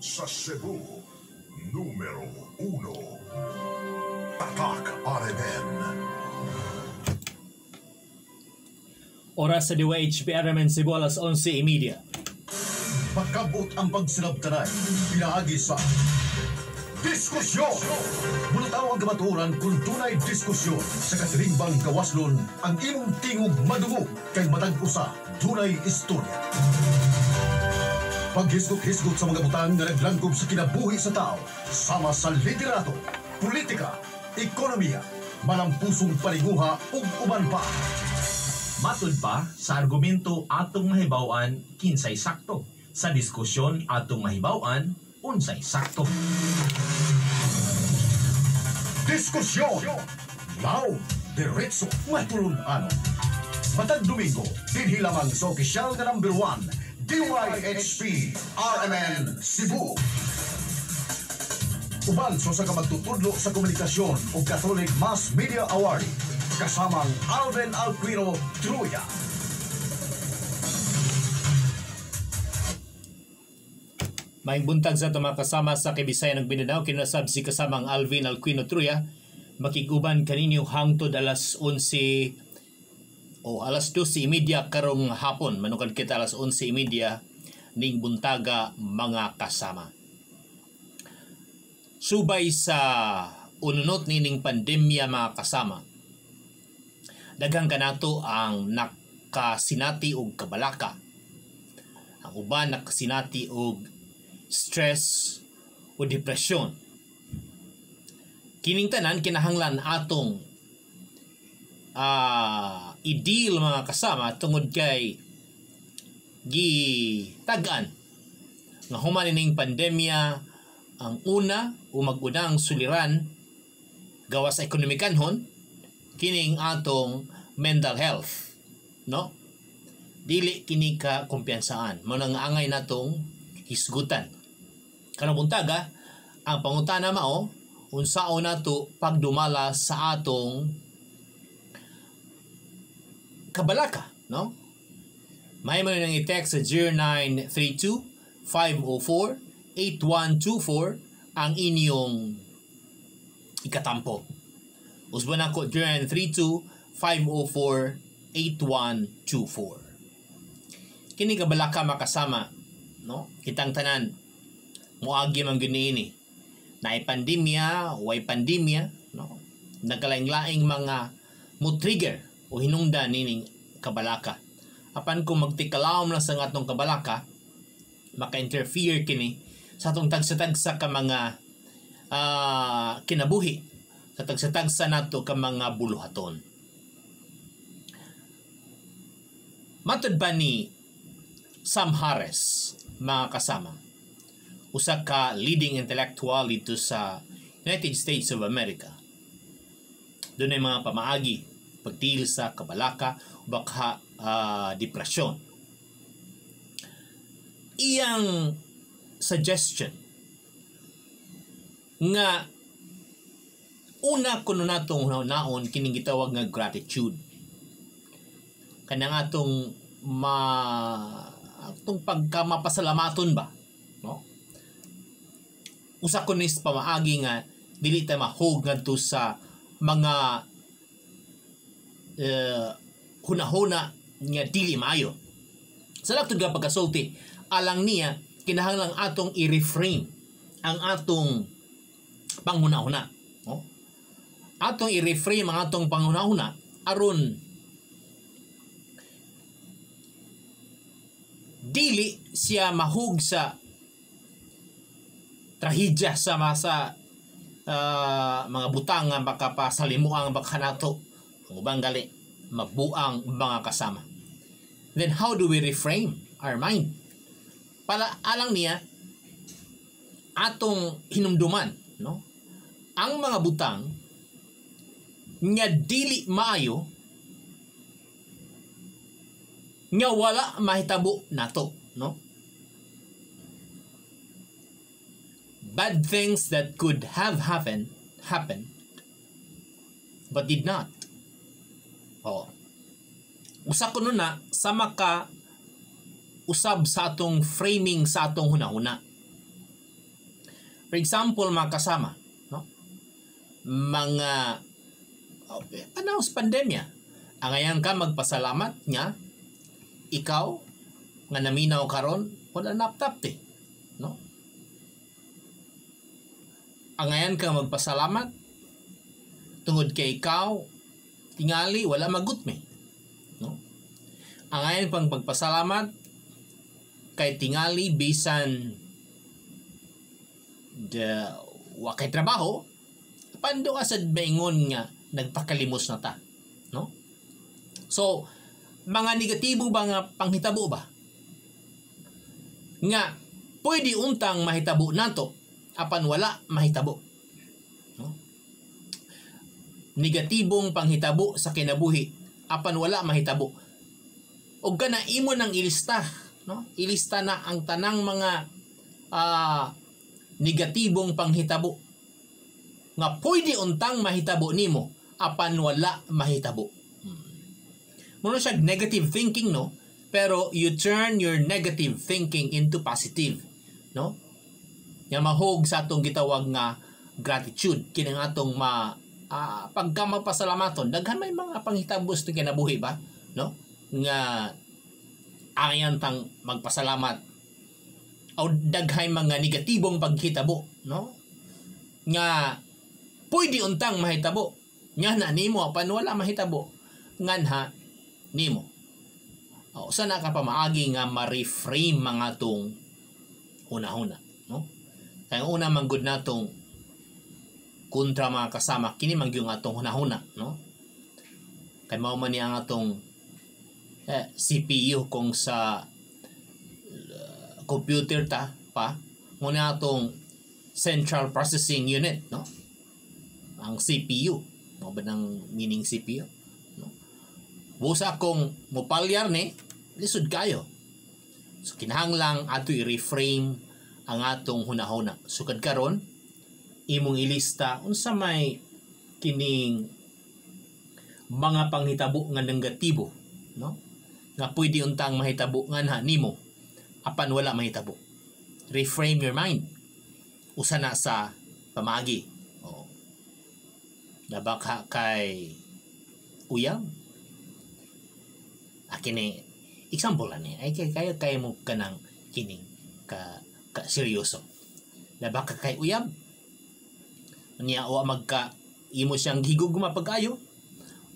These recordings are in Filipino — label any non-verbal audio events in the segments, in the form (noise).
sa Cebu, numero uno. Tatak RMN. Oras sa DWHP RMN Cebu alas 11.30. Pagkabot ang pagsinabtanay, pinaagi sa Diskusyon! Mula tawag kamaturan kung tunay diskusyon sa kasirimbang kawaslon ang imong tingog madungog kay matag usa tunay istorya. Paghisgot-hisgot sa mga butang nga naglangkob sa kinabuhi sa tao, sama sa liderato, politika, ekonomiya, malampusong paliguha ug uban pa. Matud pa sa argumento atong mahibawan kinsay sakto. Sa diskusyon atong mahibawan unsay sakto. Diskusyon! Now, diretso matulun ano. Matag Domingo, dinhi lamang sa opisyal nga number 1, DYHP RMN Cebu. Uban so sa kamagtutudlo sa komunikasyon o Catholic Mass Media Award kasamang Alvin Alquino Truya. Maing buntag sa mga kasama sa Kibisaya ng Binadaw, kinasab si kasamang Alvin Alquino Truya, makiguban kaninyo hangtod alas 11 o alas 12.30 karong hapon, manukan kita alas 11.30 ning buntaga mga kasama. Subay sa ununot nining pandemya mga kasama, daghang kanato ang nakasinati og kabalaka. Ang uban nakasinati og stress o depresyon. Kining tanan kinahanglan atong uh, i-deal mga kasama tungod kay gi tagan nga human ning pandemya ang una o mag-unang suliran gawa sa ekonomikanhon kining atong mental health no? Dili kini ka kumpiyansaan. Mo nang angay natong hisgutan. Karong buntaga, ang pangutana mao unsaon nato pagdumala sa atong kabalaka, no? May mo nang i-text sa 0932-504-8124 ang inyong ikatampo. Usban ako 0932-504-8124. Kini kabalaka makasama, no? Kitang tanan, muagi man giniini na pandemya way pandemya no nagkalaing-laing mga mo trigger o hinungdan nining kabalaka. Apan kung magtikalawom lang sa atong kabalaka maka-interfere kini sa atong tagsa-tagsa ka mga uh, kinabuhi sa tagsa-tagsa nato ka mga buluhaton. Matod ba ni Sam Harris mga kasama? Usa ka leading intellectual dito sa United States of America. Doon ay mga pamaagi, pagtil sa kabalaka, baka uh, depresyon. Iyang suggestion nga una kuno natong naon kining gitawag nga gratitude kanang atong ma atong pagka mapasalamaton ba no usa ko nis pamaagi nga dili ta mahog ngadto sa mga uh, hunahuna nga dili maayo. Sa laktod nga pagkasulti, alang niya kinahanglang atong i-reframe ang atong panghunahuna. No? Atong i-reframe ang atong panghunahuna aron dili siya mahug sa trahedya sa masa uh, mga butang nga makapasalimuang bakanato ubang gali mabuang mga kasama. Then how do we reframe our mind? Para alang niya atong hinumduman no? Ang mga butang nga dili maayo nga wala mahitabo nato no? Bad things that could have happened happened but did not. Oh. Usa ko na sama ka usab sa atong framing sa atong hunahuna. For example, mga kasama, no? Mga okay, panahon sa pandemya, ang ayan ka magpasalamat niya, ikaw, nga naminaw karon wala naptapte. No? Ang ayan ka magpasalamat, tungod kay ikaw, tingali, wala magutme. No? Ang ayan pang pagpasalamat, kay tingali bisan the wakay trabaho, pando ka sa maingon nga nagpakalimos na ta. No? So, mga negatibo ba nga panghitabo ba? Nga, pwede untang mahitabo nato apan wala mahitabo. Negatibong panghitabo sa kinabuhi apan wala mahitabo. O kana imo nang ilista, no? Ilista na ang tanang mga ah, negatibong panghitabo nga pwede untang mahitabo nimo apan wala mahitabo. Muna siya negative thinking, no? Pero you turn your negative thinking into positive, no? Nga mahog sa atong gitawag nga gratitude kini nga atong ma ah, pagka mapasalamaton daghan may mga panghitabos na kinabuhi ba? No? Nga ayan tang magpasalamat. O daghay mga negatibong paghitabo no? Nga pwede untang mahitabo. Nga na nimo apan wala mahitabo. Nganha nimo. O sana ka pa maagi nga ma-reframe mga tong una-una no? Kaya una man gud natong kontra mga kasama kini man gyud nga atong hunahuna no? Kay mao man ni ang atong eh, CPU kung sa uh, computer ta pa muna atong central processing unit no? Ang CPU mo ba nang meaning CPU no? Busa kung mopalyar ni lisod kayo. So kinahanglang ato i-reframe ang atong hunahuna. Sukad karon imong ilista unsa may kining mga panghitabo nga negatibo no? Nga pwede untang mahitabo nga na nimo apan wala mahitabo. Reframe your mind. Usa na sa pamagi. O nabaka kay uyang. Akini example ani ay kay kayo kay mo kanang kining ka ka seryoso. Nabaka kay uyab niya wa magka imo siyang higugma pag-ayo.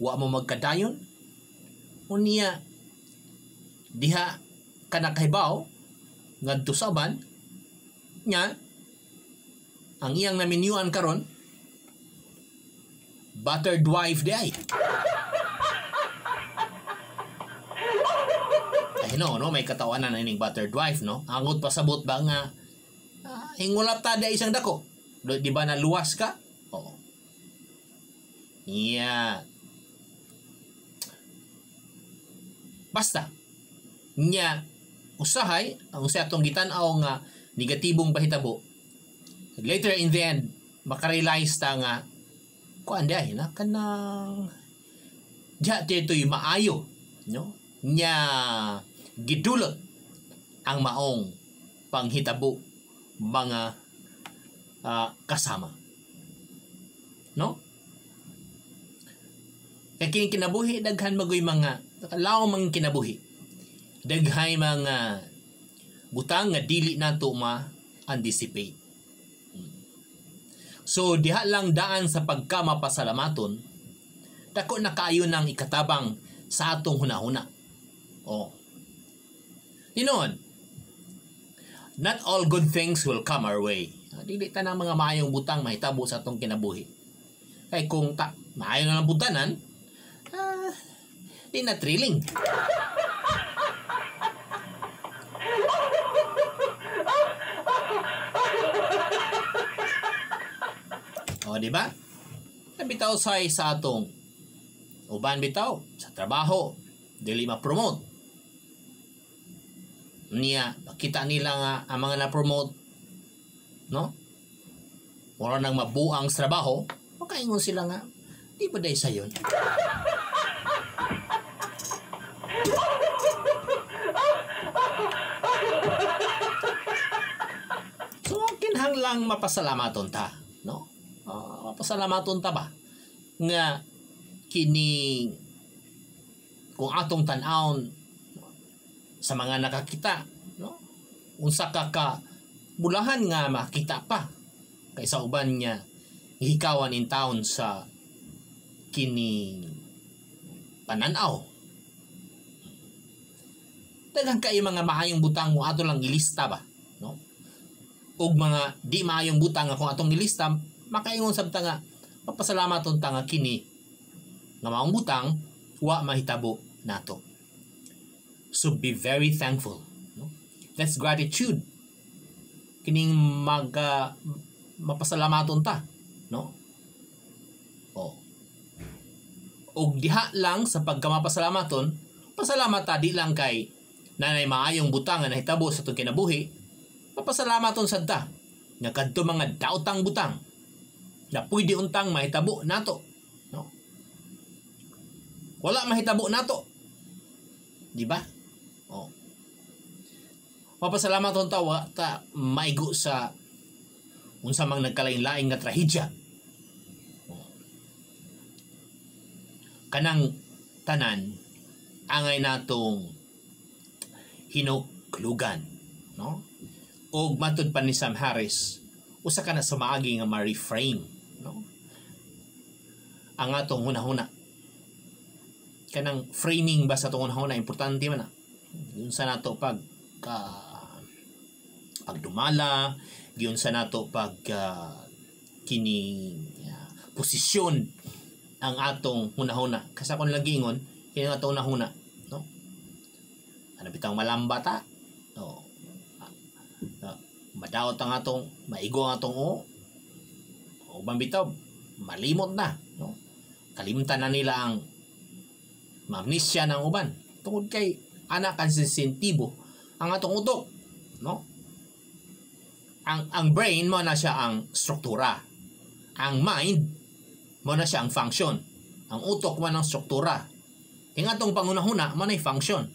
Wa mo magkadayon. Unya diha kana kahibaw ngadto sa uban nya ang iyang naminyuan karon buttered wife di ay. (laughs) Ay no no may katawanan na ining buttered wife no? Angot pasabot ba nga ah, hingulap ta di isang dako di ba na luwas ka? Oo. Yeah basta. Nya usahay ang sa atong gitan-aw nga negatibong bahitabo later in the end makarealize ta nga kuan di na kanang ja dito'y maayo no? Nya gidulot ang maong panghitabo mga ah, kasama. No? Kay kini kinabuhi daghan magoy mga laom mga kinabuhi. Daghay mga butang nga dili nato ma anticipate so diha lang daan sa pagkamapasalamaton dako na kaayo ng ikatabang sa atong hunahuna. Oh Tinuod, not all good things will come our way. Dili ta ng mga maayong butang mahitabo sa atong kinabuhi. Kay kung ta maayo na lang butanan, ah, di na thrilling. o, di ba? Bitaw say sa atong uban bitaw sa trabaho dili ma-promote niya kita nila nga ang mga na-promote no? Wala nang mabuang sa trabaho makaingon sila nga di ba dahil sayon so kinahanglang mapasalamaton ta no? Ah, mapasalamaton ta ba? Nga kini kung atong tan-awon sa mga nakakita no? Unsa ka ka bulahan nga makita pa kaysa uban niya hikawan in town sa kini pananaw. Daghang kay mga maayong butang mo ato lang ilista ba no? Ug mga di maayong butang kung atong ilista makaingon sabta nga mapasalamaton ta nga kini nga maong butang wa mahitabo nato. So be very thankful no? That's gratitude kining mag ah, mapasalamaton ta no? Oh ug diha lang sa pagkamapasalamaton pasalamat ta di lang kay nanay maayong butang nga nahitabo sa itong kinabuhi papasalamaton sad ta nga kadto mga daotang butang na pwede untang mahitabo nato no? Wala mahitabo nato. Di ba? Oh Mapasalamat ang tawa ta maigo sa unsa mang nagkalain-laing nga trahedya. Kanang tanan angay natong hinuklugan, no? Og matud pa ni Sam Harris, usa ka na sa maagi nga ma-reframe, no? Ang atong hunahuna. Kanang framing ba sa atong hunahuna importante man na. Yun sa nato pag ka pagdumala, giyon sa nato pag ah, kini ah, posisyon ang atong hunahuna. Kasi akong lagingon, kini atong hunahuna, no? Ano bitang malamba ta? No. Ah, ah, madawat ang atong maigo ang atong o. O bambitaw, malimot na, no? Kalimtan na nila ang mamnisya ng uban. Tungod kay anak kan sensitibo ang atong utok, no? Ang ang brain mo na siya ang struktura. Ang mind mo na siya ang function. Ang utok mo ng struktura. Yung atong pangunahuna mo na yung function.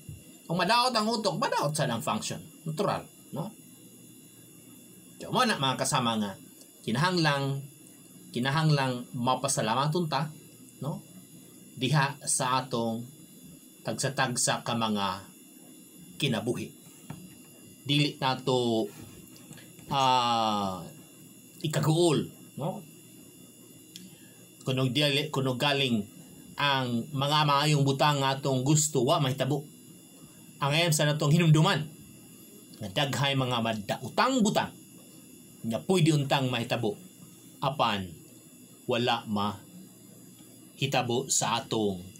Kung madaot ang utok, madaot sa ang function. Natural, no? So, mo na mga kasama nga, kinahanglang kinahanglang mapasalamaton ta, no? Diha sa atong tagsa-tagsa ka mga kinabuhi. Dili nato ah ikaguol no? Kuno dili kuno galing ang mga maayong butang nga atong gusto wa mahitabo. Ang ayam sa natong hinumduman nga daghay mga madautang butang nga pwede untang mahitabo apan wala ma hitabo sa atong